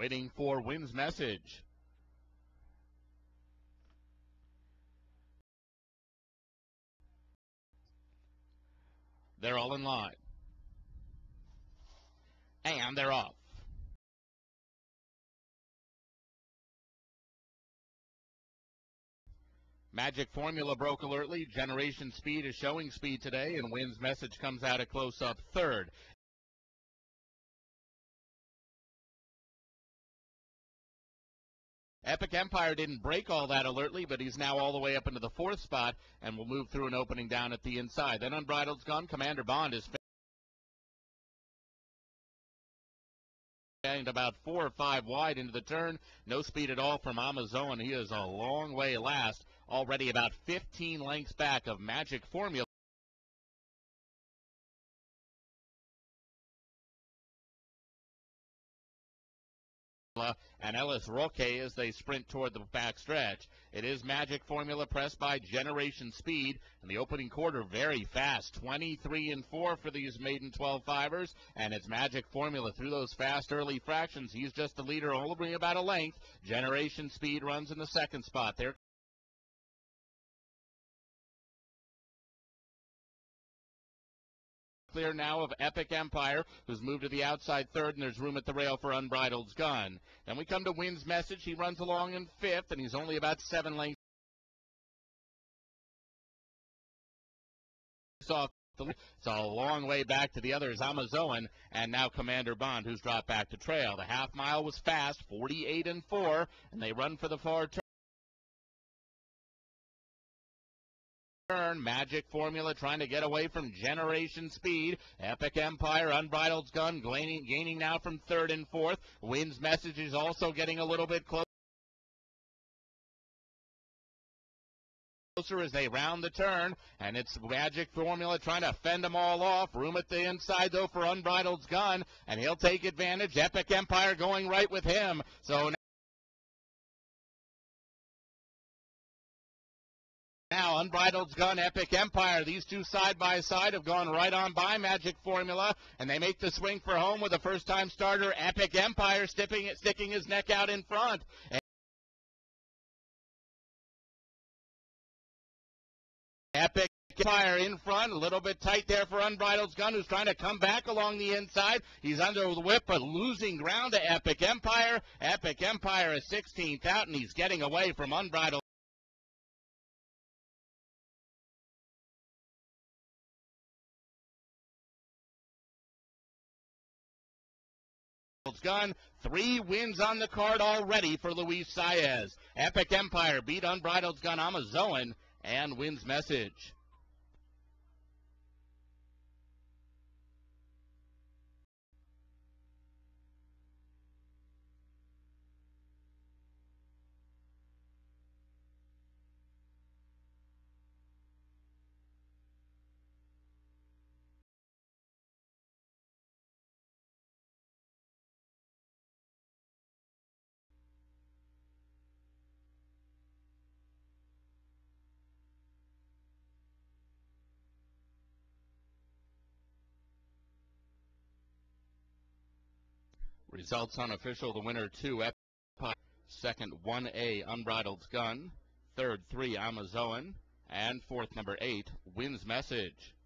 Waiting for Wynn's message. They're all in line. And they're off. Magic Formula broke alertly. Generation Speed is showing speed today, and Wynn's message comes out at close up third. Epic Empire didn't break all that alertly, but he's now all the way up into the fourth spot and will move through an opening down at the inside. Then Unbridled's Gun. Commander Bond is and about four or five wide into the turn. No speed at all from Amazoan. He is a long way last, already about 15 lengths back of Magic Formula. And Ellis Roque as they sprint toward the backstretch. It is Magic Formula pressed by Generation Speed, and the opening quarter very fast, 23 and 4 for these maiden 12 fivers, and it's Magic Formula through those fast early fractions. He's just the leader, only about a length. Generation Speed runs in the second spot. There clear now of Epic Empire, who's moved to the outside third, and there's room at the rail for Unbridled's Gun. Then we come to Wynn's Message. He runs along in fifth, and he's only about seven lengths off. It's a long way back to the others, Amazoan, and now Commander Bond, who's dropped back to trail. The half mile was fast, 48 and 4, and they run for the far turn. Turn. Magic Formula trying to get away from Generation Speed. Epic Empire, Unbridled's Gun, gaining, gaining now from third and fourth. Wynn's Message is also getting a little bit closer. as they round the turn, and it's Magic Formula trying to fend them all off. Room at the inside, though, for Unbridled's Gun, and he'll take advantage. Epic Empire going right with him. So Now, Unbridled's Gun, Epic Empire. These two side by side have gone right on by Magic Formula, and they make the swing for home with a first time starter, Epic Empire, sticking, sticking his neck out in front. Epic Empire in front, a little bit tight there for Unbridled's Gun, who's trying to come back along the inside. He's under the whip, but losing ground to Epic Empire. Epic Empire is 16th out, and he's getting away from Unbridled. Gun. Three wins on the card already for Luis Saez. Epic Empire beat Unbridled's Gun Amazoan and Wynn's Message. Results unofficial. The winner two Empire. Second 1A Unbridled's Gun. Third 3 Amazoan. And fourth number 8 Wynn's Message.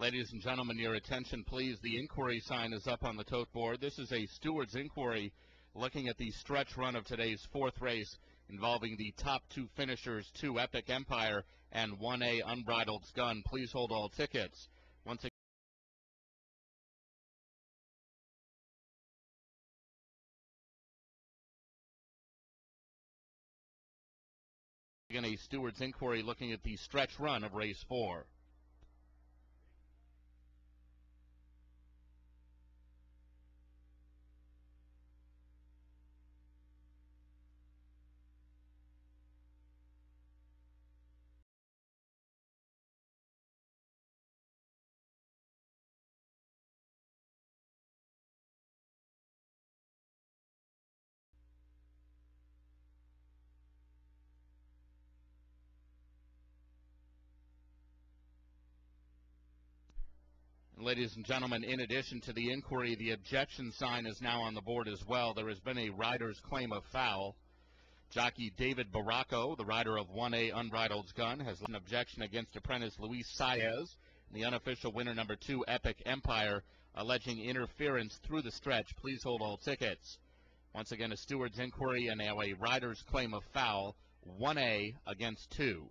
Ladies and gentlemen, your attention please. The inquiry sign is up on the tote board. This is a steward's inquiry looking at the stretch run of today's fourth race involving the top two finishers, two Epic Empire and 1A Unbridled's Gun. Please hold all tickets. Once again, again, a steward's inquiry looking at the stretch run of race four. Ladies and gentlemen, in addition to the inquiry, the objection sign is now on the board as well. There has been a rider's claim of foul. Jockey David Baracco, the rider of 1A Unbridled Gun, has an objection against apprentice Luis Saez. The unofficial winner, number two, Epic Empire, alleging interference through the stretch. Please hold all tickets. Once again, a steward's inquiry and now a rider's claim of foul. 1A against 2.